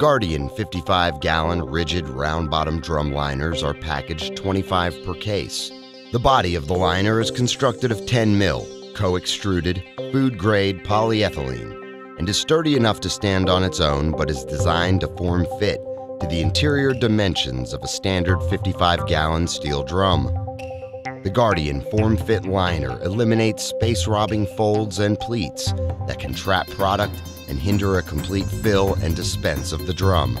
Guardian 55 gallon rigid round bottom drum liners are packaged 25 per case. The body of the liner is constructed of 10 mil, co extruded, food grade polyethylene, and is sturdy enough to stand on its own but is designed to form fit to the interior dimensions of a standard 55 gallon steel drum. The Guardian Form Fit liner eliminates space robbing folds and pleats that can trap product and hinder a complete fill and dispense of the drum.